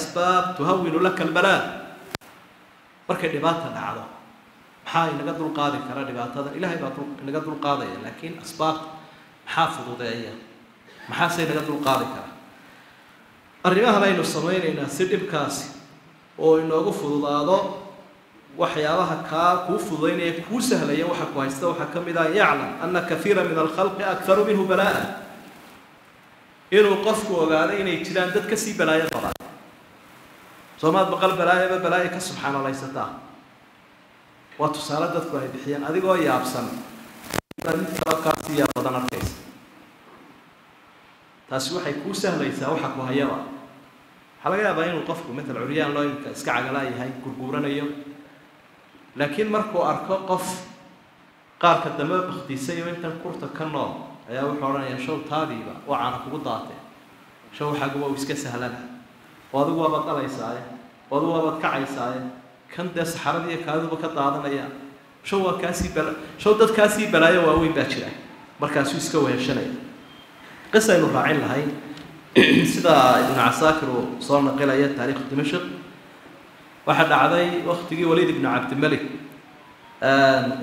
asbaab tuhawinu laka albalaa. Markay dhibaata dhacdo maxaa inaga dulqaadi kara dhibaatada? Ilahay baa inaga dulqaadaya laakiin asbaabta maxaa fududeeya? Maxaase inaga dulqaadi kara? Arrimahan aynu samaynaynaa si dhibkaasi oo inoogu fududaado waxyaabaha kaa kuu fududaynaya kuu sahlaya waxa ku haysta waxaa ka mid ah yaclam ana kaiira min alkhalqi akharu minhu balaa. Inuu qofku ogaado inay jiraan dad ka sii balaayo badan soomaad baqal balaayaba balaayo ka subxaanalaysataa waa tusaale dadku ay bixiyeen adigoo yaabsan badan arkaysa. Taasi waxay kuu sahlaysaa waxa ku hayaba. Waxaa laga yaabaa inuu qofku matal curyaan loo imika iska cagalaa yahay gurguuranayo. Laakiin markuu arko qof qaarka dambe baktiisayo intan kurta ka nool ayaa wuxuu odhanayaa show taadiiba waa caana kugu daatee. Show xaguba uu iska sahlana oo adigu waabaad dhalaysaaye oo adigu waabaad kacaysaaye kan dee saxaradiiyo kaaduba ka daadanaya show waa kaasii bala show dad kaasii balaayo waaweyn baa jira. Markaasuu iska weheshanaya qisaynu raacin lahay. Sida ibnu casaakir uu soo naqilaya taariikhu dimashq. Waxaa dhacday waktigii waliid ibnu cabdimelik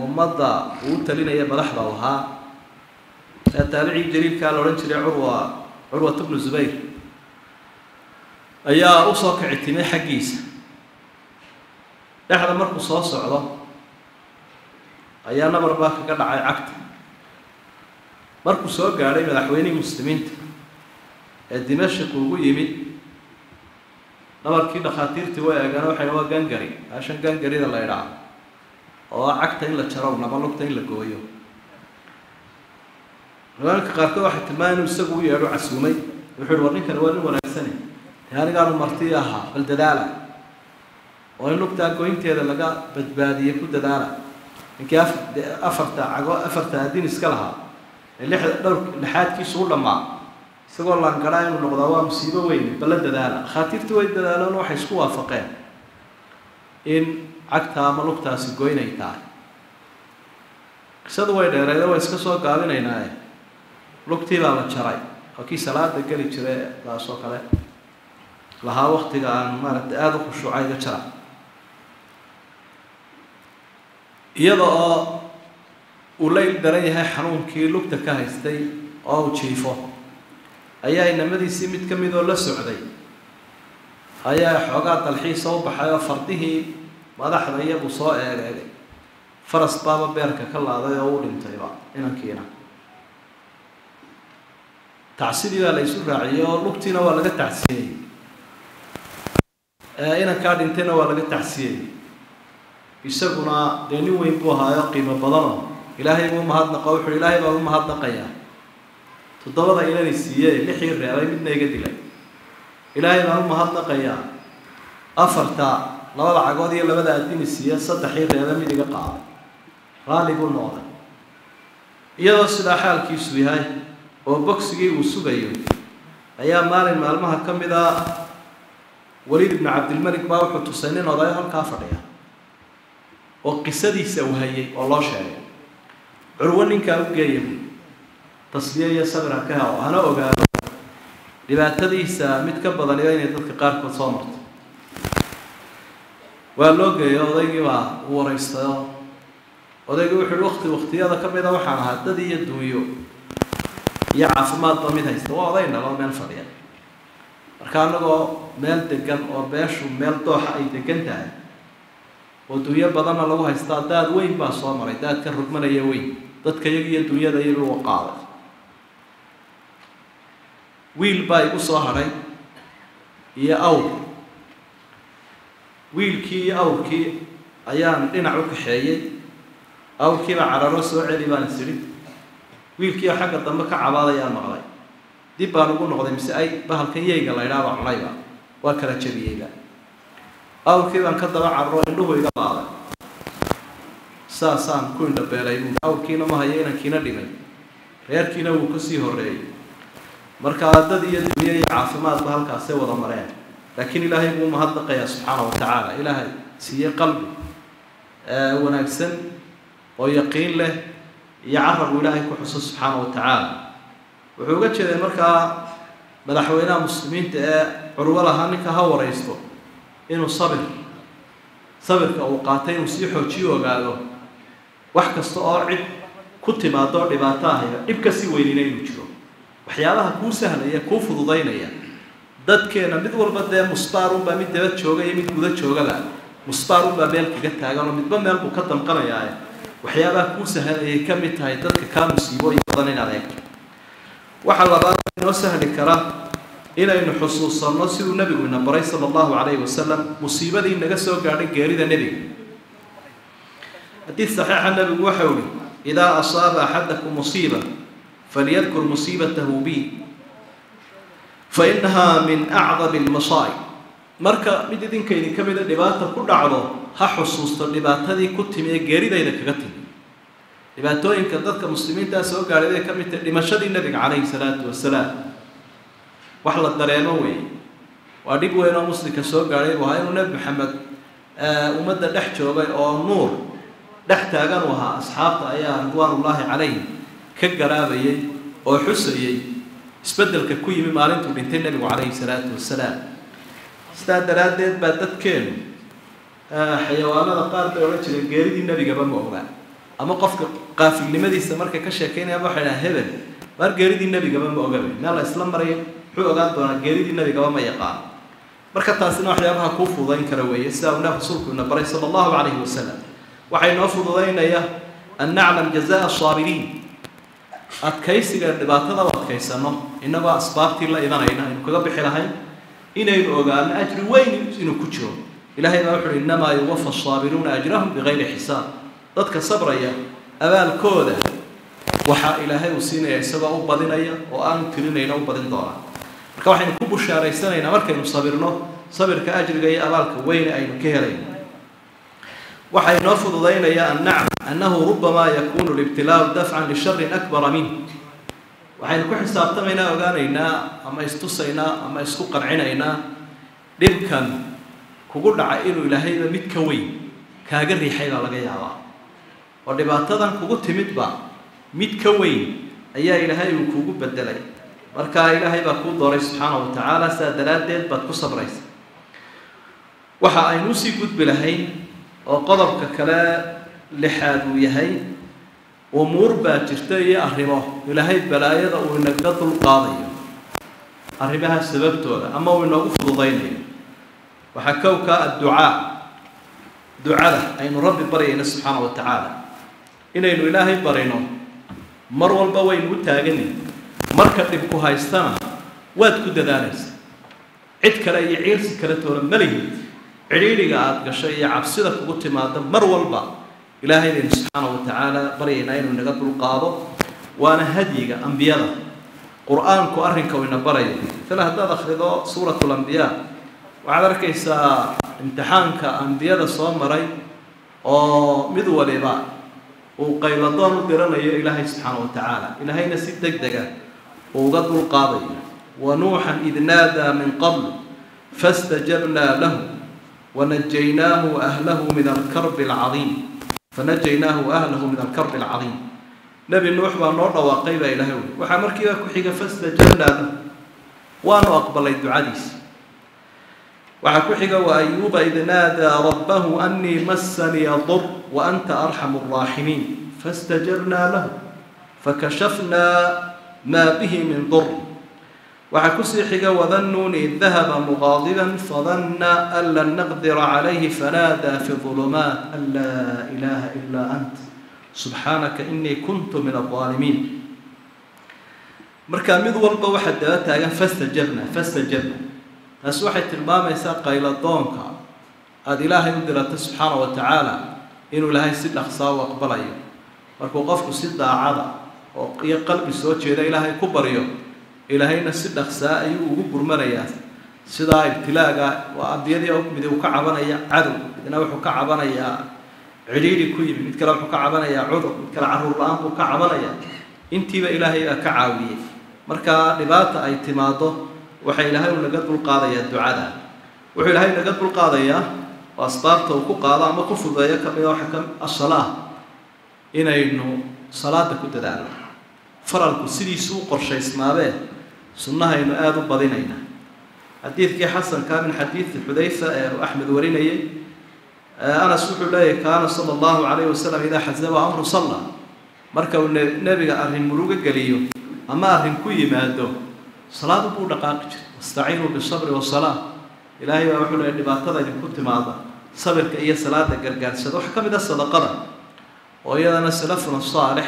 ummadda uu talinaya madaxda u ahaa. Ee taabicii jaliilkaa la odhan jiray curwa curwat bnu zubayr ayaa u soo kici timay xaggiisa. Dhexda markuu soo socdo ayaa nabar baa kaga dhacay cagta. Markuu soo gaadhay madaxweynihii muslimiinta ee dimashik ugu yimid nabarkii dhakhaatiirtii waa eegana waxay waa gangari meeshan gangarida la idhaah oo cagta in la jaro naba lugta in la gooyo. Riwaayinka qaarkood waxay tilmaamay inuu isagu u yeedho casuumay. Wuxuu yihi war ninkani waa nin wanaagsane anigaanu marti ahaa bal dadaala. Oo in lugtaa goynteeda laga badbaadiye ku dadaala? Ninkii af afarta cago afarta adin iska lahaa. Ee lixda dhowr lixaadkiisu u dhammaa isagoo laangaraa inuu noqdaa waa musiibo weyn balla dadaala. Khaatiirtii way dadaaleen waxay isku waafaqeen. In cagta ama lugtaasi goynay tahay. Qisadu way dheereede way iska soo gaabinaynaaye lugtii baa la jaray oo kii salaada geli jiray taas oo kale lahaa waktiga aan maaragtay aada u khushuuca iga jara iyada oo uu la il daran yahay xanuunkii lugta ka haystay oo uu jiifo ayaa inamadiisii mid ka mid oo la socday. Ayaa xoogaa dalxiisa u baxay oo fardihii madaxda iyabuu soo eegeegay faras baaba beerka ka laaday oo u dhintayba inankiina. Tacsidii baa la isu raaciyey oo lugtiina waa laga tacsiyey inankaa dhintayna waa laga tacsiyey isaguna dee nin weyn buu ahaayo qiimo badanoo ilaahay buu umahadnaqa wuxuu ilaahay baa umahadnaqayaa toddobada inani siiyey lixii reebay midna iga dilay. Ilaahay baan umahadnaqayaa afarta labada cagood iyo labada adini siiya saddexii reebe mid iga qaaday. Raalli buu noqday. Iyadoo sidaa xaalkiisu yahay oo bogsigii uu sugayo ayaa maalin maalmaha ka mid a waliid ibnu cabdilmalik baa wuxuu tusay nin odayo halkaa fadhiya oo qisadiisa uu hayay oo loo sheegay. Curwo ninkaa u geeya buy tasliye iyo sabir ha ka helo hana ogaado. Dhibaatadiisa mid ka badaniba inay dadka qaarkood soo marto. Waa loo geeyo odaygii baa u waraystayo. Odaygii wuxu wakti waktiyada ka mida waxaan ahaa dad iyo duunyo iyo caafimaadba mid haysta. Waa oday naloo meel fadhiya marka anagoo meel degan oo beeshu meel dooxa ay degan tahay oo dunyo badanna lagu haystaa daad weyn baa soo maray daadka rugmanaya weyn dadka iyaga iyo dunyada iyaga u qaaday wiil baa igu soo hadhay iyo awr wiilkii iyo awrkii ayaan dhinac u kaxeeyey awrkiibaa cararo soo celi baan is idhi wiilkiioo xagga dambe ka cabaadayaan maqlay dib baan ugu noqday mise ay bahalkan yeyga la ydhaaba cunayba waa kala jabiyeyba awrkii baan ka daba cararo indhuhu iga baaday saasaan ku indhabeelay buu awrkiina ma hayo inankiina dhimay. Reerkiina wuu ka sii horreeyey. Marka dad iyo dunyo iyo caafimaadba halkaasay wada mareen. Laakiin ilaahay buu umahadnaqayaa subxaana wa tacaala. Ilaahay siiye qalbi wanaagsan oo yaqiin leh iyo carab uu ilaahay ku xuso subxaana wa tacaala wuxuu uga jeeday markaa madaxweynaha muslimiinta ee curwo lahaa ninka ha waraysto inuu sabir sabirka uu qaatay inuu sii xoojiyo ogaado. Wax kasta oo cid ku timaado dhibaato ahaya dhib ka sii weynina inuu jiro. Waxyaabaha kuu sahlaya kuu fududaynaya dadkeena mid walba dee musbaarunbaa mid daba jooga iyo mid guda joogaba. Musbaarunbaa meel kaga taagan oo midba meel buu ka damqanayaa waxyaabaha kuu sahlayay ka mid tahay dadka kaa musiibooyin badan inaad eegto waxaa labaad inoo sahli kara inaynu xusuusanno siduu nebigu ina baray sala allahu calayhi wasalam musiibadii naga soo gaadhay geerida nebiga xadiid saxiixa nebigu waxau ihi idaa asaaba axadakum musiiba falyadkur musiibatahu bi fainahaa min acdami almasaa'ib. Marka mid idinka idinka mida dhibaata ku dhacdo ha xusuusto dhibaatadii ku timi ee geeridayda kaga timi dhibaatooyinka dadka muslimiintaa soo gaadhay bay ka mid tahay dhimashadii nebiga calayhi salaatu wasalaam. Wax la dareemo weeye. Waa dhib weyn oo muslimka soo gaadhay buu ahaa inuu nebi maxamed ummadda dhex joogay oo nuur dhex taagan u ahaa asxaabta ayaa ridwaanullaahi calayhim ka garaabayay oo xusayay isbeddelka ku yimi maalintuu dhintay nebigu calayhi salaatu wasalaam. Sidaa daraaddeed baa dadkeenu xayawaanada qaar bay odhan jireen geeridii nebigaba ma ogaa ama qofka qaafilnimadiisa markay ka sheekaynayaan waxay dhaha hebel waar geeridii nebigaba ma ogabe meel la isla maraya muxuu ogaan doonaa geeridii nebigaba ma yaqaan marka taasina waxyaabaha kuu fududayn kara weeye sidaa uu nabi rasuulku ina baray sala allahu calayhi wasalam waxay noo fududaynaya an naclam jazaa asaabiriin adkaysiga dhibaatada u adkaysano innagoo asbaabtii la imanayna aynu kaga bixi lahayn inaynu ogaano ajri weyn inuu ku jiro. Ilahay baa wuxu uhi innamaa yuwafa asaabiruuna ajrahum bigayri xisaab. Dadka sabraya abaalkooda. Waxaa ilaahay uu siinaya isagoo u badinaya oo aanu tirinayna u badin doonaa marka waxaynu ku bushaaraysanaynaa markaynu sabirno sabirka ajriga iyo abaalka weyne aynu ka helayno waxaa inoo fududaynaya an naclam annahu rubamaa yakunu libtilaau dafcan lisharin akbara minh waxaynu ku xisaabtamaynaa ogaanaynaa ama istusaynaa ama isku qancinaynaa dhibkan kugu dhaca inuu ilaahayba mid ka weyn kaaga riixay baa laga yaabaa oo dhibaatadan kugu timidba mid ka weyn ayaa ilaahay uu kugu bedelay markaa ilaahay baa kuu dooray subxaana wa tacaala sidaa daraaddeed baad ku sabraysa. Waxa aynu u sii gudbi lahayn oo qodobka kale lixaad uu yahay umuur baa jirta iyo arrimo. Ilaahay balaayada uu inaga dul qaadayo arrimaha sababtooda ama uu inoogu fududaynayo. Waxaa kowkaa adducaa ducada aynu rabbi baryayna subxaana wa tacaala inaynu ilaahay barino mar walba waynu u taagani. Marka dhibku haystana waad ku dadaalaysa. Cid kale iyo ciirsi kale toona malihid cidhiidhiga aada gasho iyo cabsida kugu timaada mar walba ilaahay baynu subxaana wa tacaala baryaynaa inuu inaga dulqaado waana hadyiga ambiyada. Qur'aanku arrinka uu ina barayo. Tale haddaad akhrido suurat lambiyaa waxaad arkaysaa imtixaanka ambiyada soo maray oo mid waliba uu qayladoon u diranayo ilaahay subxaana wa tacaala. Ilaahayna si deg dega uu uga dulqaadayo. Wa nuuxan id naadaa min qabl fastajabnaa lahu wanajaynaahu ahlahu min alkarbi alcadiim. Fanajaynaahu ahlahu min alkarbi alcadiim. Nebi nuux baa noo dhawaaqay baa ilaahay ui waxaa markiiba ku xiga fastajabnaa lahu. Waanu aqbalay ducadiisa وعكوحيغا وأيوب إذ نادى ربه أني مسني الضر وأنت أرحم الراحمين. فاستجرنا له فكشفنا ما به من ضر. وعكسيحيغا وذنون إذ ذهب مغاضبا فظن أن لن نقدر عليه فنادى في الظلمات أن لا إله إلا أنت. سبحانك إني كنت من الظالمين. مركا مذ والبا واحد فاستجرنا فاستجرنا. Taasi waxay tilmaamaysaa qayladoonka. Aada ilaahay u dirata subxaana wa tacaala inuu ilaahay si dhaqsaa u aqbalayo. Markuu qofku si daacada oo iyo qalbi soo jeeda ilaahay ku baryo ilaahayna si dhaqsaa ayuu ugu gurmanayaa. Sidaa ibtilaaga waa ambiyadii mid uu ka cabanaya cadow midna wuxuu ka cabanayaa cidhiidhi ku yimi mid kale wuxuu ka cabanayaa cudur mid kale carruur la'aan buu ka cabanaya. Intiiba ilaahay baa ka caawiyey. Marka dhibaata ay timaado waxa ilaahay uu naga dulqaadayaa ducada. Wuxuu ilaahay naga dulqaadayaa oo asbaabta uu ku qaado ama ku fudeeyo kamida waxa ka asalaa inaynu salaada ku dadaalno faralku sidiisu u qorshaysmaabee sunnahaynu aada u badinaynaa xadiidkii xasanka min xadiidi xudayfa ee uu axmed warinayay anas wuxuu leeyahy kaana sala allahu calayhi wasalam idaa xasaba amru salla. Marka uu nebiga arrin murugo geliyo ama arrin ku yimaado salaadu buu dhaqaaqi jiray. Wastaciinuu bisabri wasalaa ilaahay baa wuxuu leeyahy dhibaatada idinku timaada sabirka iyo salaada gargaarsada. Waxaa ka mid ah sadaqada oo iyadana salafuna saalix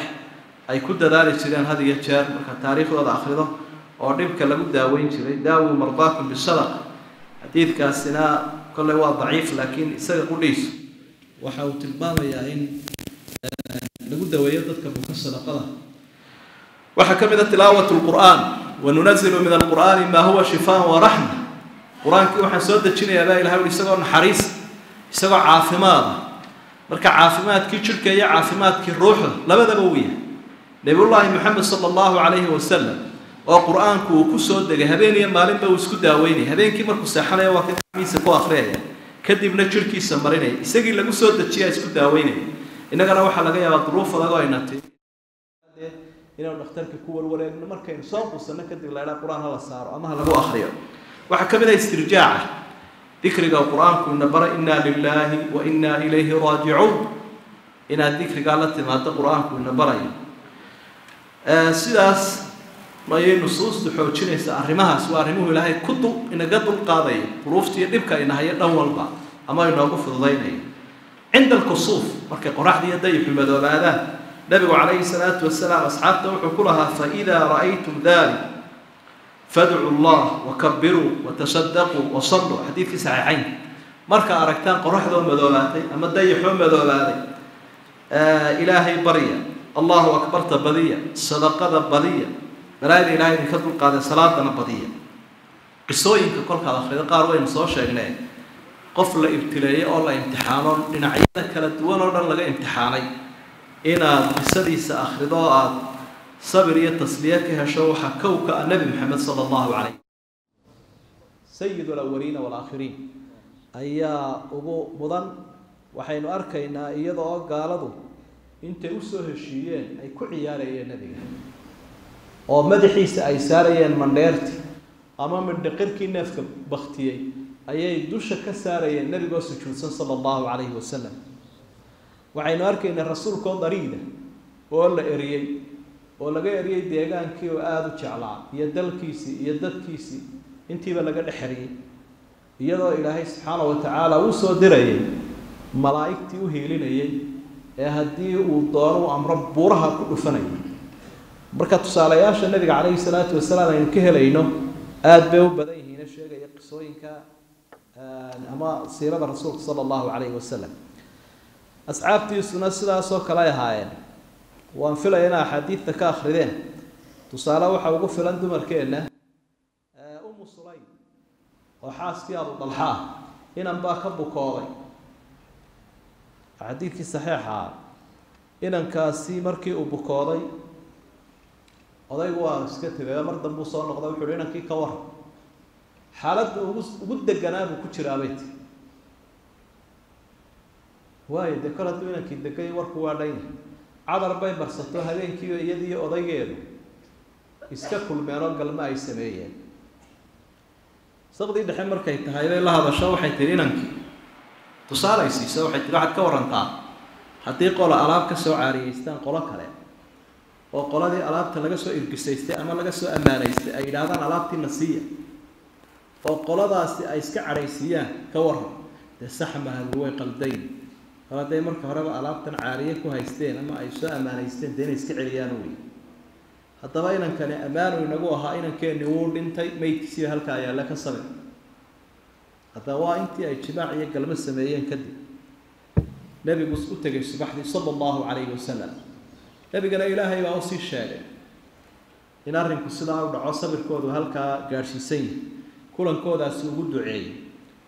ay ku dadaali jireen had iyo jeer. Marka taariikhdooda akhrido oo dhibka lagu daaweyn jiray daawuu mardaakum bisadaqa. Xadiidkaasina kolley waa daciif laakiin isaga qudhiisu waxa uu tilmaamayaa in lagu daweeyo dadka buka sadaqada. Waxaa ka mid a tilaawat lqur'aan wanunazilu min alqur'aani maa huwa shifaan waraxma qur'aankii waxaan soo dejinayaa baa ilahay ui isagoo naxariis isagoo caafimaada marka caafimaadkii jidhka iyo caafimaadkii ruuxda labadaba uu yahay. Nabiyullaahi moxamed sala allahu calayhi wasalam oo qur'aanku uu ku soo degay habeen iyo maalinba uu isku daaweynaya habeenkii markuu seexanaya waa ka ku akhriyaya kadibna jidhkiisa marinaya isagii lagu soo dejiyaa isku daaweynaya innagana waxaa laga yaabaa duruuf adag aynati inaynu dhakhtarka ku warwareegno markaynu soo quusanno kadib la idhaa qur'aan hala saaro ama ha lagu akriyo waxaa ka mid ah istirjaaca dikriga qur'aanku ina bara inaa lilaahi wa inaa ilayhi raajicuun. Inaad dikrigaa la timaado qur'aanku ina barayo sidaas mayay nusuustu xoojinaysa arrimahaas. Waa arrimuhu ilaahay ku inaga dulqaadayo duruuftiiyo dhibka inahayo dhan walba ama inoogu fududaynayo cinda alkusuuf markay qoraxda iyo dayixu madoobaadaan nabigu calayhi salaatu wasalaam asxaabta wuxuu ku lahaa faidaa ra'aytum dalik fadcu llah wakabiruu watasadaquu wasalluu xadiidkii saxiixayn. Marka aragtaan qoraxdoo madoobaatay ama dayaxoo madoobaaday ilaahay barya allahu akbarta badiya sadaqada badiya balaayada ilahay idinka dulqaaday salaadana badiya. Qisooyinka kolkaad akhrido qaar waynu soo sheegnee qof la ibtileeyey oo la imtixaano dhinacyada kala duwan oo dhan laga imtixaanay inaad qisadiisa akhrido oo aada sabir iyo tasliye ka hesho waxaa kowka ah nebi maxamed sala allahu calayh sayid alawaliina waalaakhiriin ayaa ugu mudan waxaynu arkaynaa iyada oo gaaladu intay u soo heshiiyeen ay ku ciyaarayeen nebiga. Oo madaxiisa ay saarayeen mandheerti ama mindhiqirkii neefka baktiyey ayay dusha ka saarayeen nebigoo sujuudsan sala allahu calayhi wasalam waxaynu arkaynaa rasuulkoo dariida oo la eriyey oo laga eriyey deegaankii oo aada u jeclaa iyo dalkiisii iyo dadkiisii intiiba laga dhex eriyey. Iyadoo ilaahay subxaana wa tacaala uu soo dirayay malaa'igtii u hiilinayay ee haddii uu doono u amro buuraha ku dhufanaya marka tusaalayaasha nabiga calayhi salaatu wasalaam aynu ka helayno aada bay u badan yihiin sheegaya qisooyinka ama siirada rasuulka sala allahu calayhi wasalam asxaabtiisuna sidaasoo kale ay ahaayeen. Waan filaya ina axaadiidta ka akrideen tusaale waxaa ugu filan dumarkeenna umu sulaym oo xaaskii abu dalxa ah inan baa ka bukooday. Xadiidkii saxiixa inankaasi markii uu bukooday odaygu waa iska tegay mar dambuu soo noqday wuxu uhi inankii ka waran xaaladda ugu ugu deganaa buu ku jiraabay ti waayo dee kol hadduu inankii degay warku waa dhanya cadar bay marsato habeenkiiba iyadiiyo odaygeedu. Iska kulmeen oo galma ay sameeyeen. Saqdii dhexe markay tahay bay la hadasho waxay tihi inankii tusaalay siisa waxay tihi waxaad ka warantaa. Haddii qola alaab ka soo caariyeystaan qolo kale oo qoladii alaabta laga soo irgisaystay ama laga soo ammaanaystay ay yidhaahdaan alaabtiina siiya oo qoladaasi ay iska cadhaysiiyaan ka waran dee sax mahabu way qaldayn hor hadday marka horeba alaabtan caariye ku haysteen ama ay soo ammaanaysteen dee inay iska celiyaan wey haddaba inankani ammaanu inagu ahaa inankeenni wuu dhintay meydkiisiiba halkaa yaalla ka sabir haddaba waa intii ay jimaac iyo galmo sameeyeen kadib. Nebigu u tegay subaxdii sala allahu calayhi wasalam nebigana ilaahay baa u sii sheegay in arrinku sidaa u dhaco sabirkoodu halkaa gaadhsiisan yahay kulankoodaasi ugu duceeyey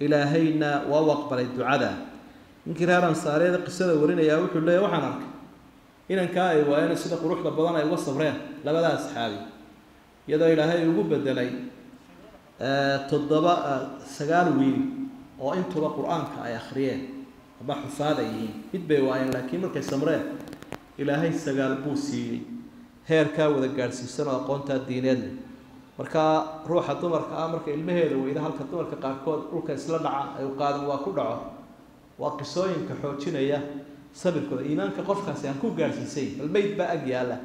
ilaahayna waa u aqbalay ducada ninkii reer ansaareeda qisada warinayaa wuxuu leeyahy waxaan arkay inankaa ay waayeen sida quruxda badan ay uga sabreen labada asxaabi iyadoo ilaahay ugu bedelay toddoba sagaal wiil oo intuba qur'aanka ay akhriyeen ama xufaad ay yihiin. Mid bay waayeen laakiin markay samreen ilaahay sagaal buu siiyey. Heerkaa wada gaadhsiisan oo aqoontaa diineed leh. Marka ruuxa dumarka ah marka ilmaheeda weyda halka dumarka qaarkood dhulka isla dhaca ay qaadan waa ku dhaco waa qisooyinka xoojinaya sabirkooda. Iimaanka qofkaasi aan ku gaarsiisay balmeyd baa ag yaalla.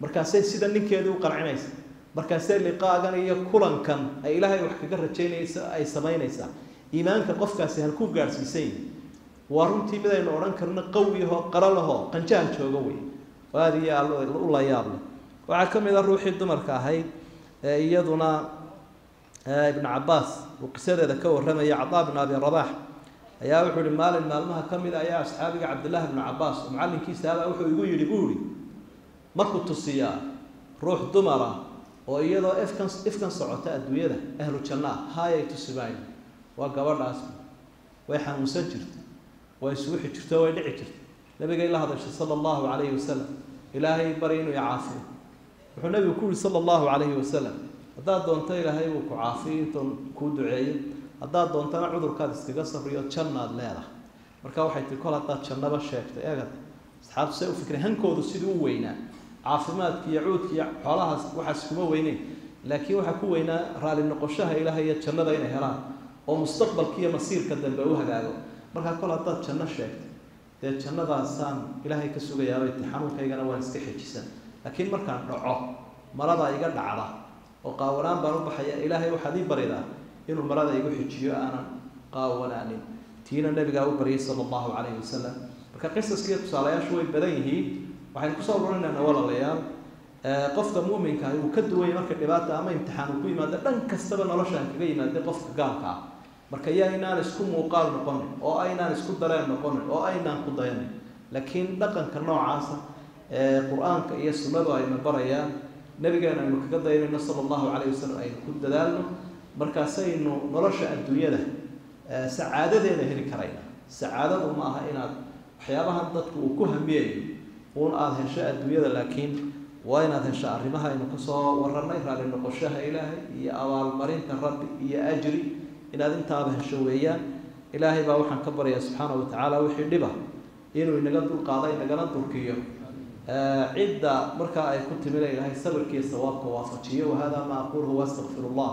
Markaasay sida ninkeedii u qancinaysa markaasay liqaagan iyo kulankan ay ilaahay wax kaga rajaynaysa ay samaynaysaa iimaanka qofkaasi halku gaarsiisay waa runtii mid aynu odhan karno qawiyahoo qaralahoo qanjahan jooga wey oo aada iyo aad u la yaab leh waxaa ka mid a ruuxii dumarka ahayd ee iyaduna ibnu cabaas uu qisadeeda ka warramaya cadaa bn abi rabax ayaa wuxuu ihi maalin maalmaha ka mid a ayaa asxaabiga cabdillahi bnu cabaas abaa wuxuu igu yidhi buu ihi markuu tusiyaa ruux dumara oo iyadoo ifkan ifkan socota adduunyada ahlu janna ah haayay tusi maayo waa gabadhaas. Way xanuunsan jirta way suuxi jirta way dhici jirta nabigay la hadashay sala allahu calayhi wasalam ilaahay bari inuu icaafiyo wuxuu nabigu ku yihi sala allahu calayhi wasalam haddaad doonto ilaahay uu ku caafiyo intuu kuu duceeyo haddaad doontana cudurkaad iskaga sabriyo jannaad leedahay. Marka waxay tii kol haddaad jannaba sheegtay eegad. Asxaabtu say u fikray hankoodu sidii u weynaa. Caafimaadka iyo cuudka iyo xoolahaas waxaas kuma weyneyn. Laakiin waxaa ku weynaa raali noqoshaha ilaahay iyo jannada inay helaan oo mustaqbalka iyo masiirka dambe u hagaago. Markaa kol haddaad janno sheegtay dee jannadaasaan ilaahay ka sugayaabay xanuunkaygana waan iska xejisan laakiin markaan dhaco maradaa iga dhacda oo qaawanaan baan u baxaya ilaahay waxaad ii baridaa inuu marada igu xijiyo aanan qaawanaanin tiina nabigaa u baryay sala allahu calayhi wasalam marka qisaskiiyo tusaalayaashu way badan yihiin waxaynu ku soo ururinaynaa walaalayaal. Qofka muuminka uu ka duwanya marka dhibaata ama imtixaan uu ku yimaado dhan kastaba noloshaan kaga yimaada qofka gaalka ah. Marka yaa inaan isku muuqaal noqonin oo aynaan isku dareen noqonin oo aynaan ku dayanin laakiin dhaqanka noocaasa ee qur'aanka iyo sunnadu ayna barayaan nabigeena aynu kaga dayanayno sala allahu calayhi wasalam aynu ku dadaalno markaasaynu nolosha adduunyada sacaadadeeda heli karayna. Sacaadadu ma aha inaad waxyaabahan dadku uu ku hamiyayo uun aada hesho adduunyada laakiin waa inaad hesho arrimaha aynu ka soo warranay raalli noqoshaha ilaahay iyo abaalmarinta rabbi iyo ajri inaad intaaba hesho weeyaan. Ilaahay baa waxaan ka baryayaa subxaana wa tacaala wixii dhiba inuu inaga dulqaado inagana durkiyo. Cidda markaa ay ku timina ilaahay sabirkiiyo sawaabka waafajiyo wahada ma aquluhu waastaqfiru llah